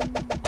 you